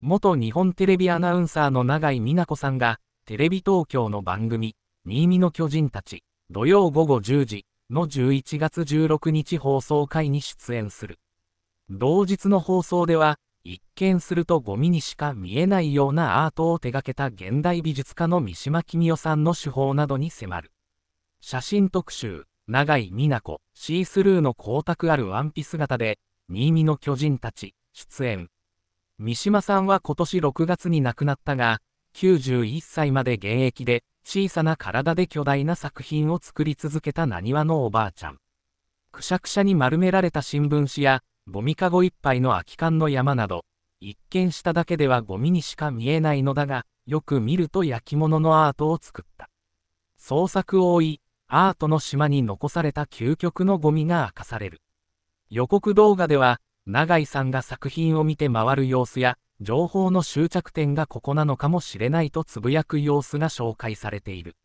元日本テレビアナウンサーの永井美奈子さんが、テレビ東京の番組、新見の巨人たち、土曜午後10時の11月16日放送回に出演する。同日の放送では、一見するとゴミにしか見えないようなアートを手掛けた現代美術家の三島公代さんの手法などに迫る。写真特集、永井美奈子、シースルーの光沢あるワンピ姿で、新見の巨人たち、出演。三島さんは今年6月に亡くなったが、91歳まで現役で、小さな体で巨大な作品を作り続けた何話のおばあちゃん。くしゃくしゃに丸められた新聞紙や、ゴミかごいっぱいの空き缶の山など、一見しただけではゴミにしか見えないのだが、よく見ると焼き物のアートを作った。創作を追い、アートの島に残された究極のゴミが明かされる。予告動画では、永井さんが作品を見て回る様子や、情報の終着点がここなのかもしれないとつぶやく様子が紹介されている。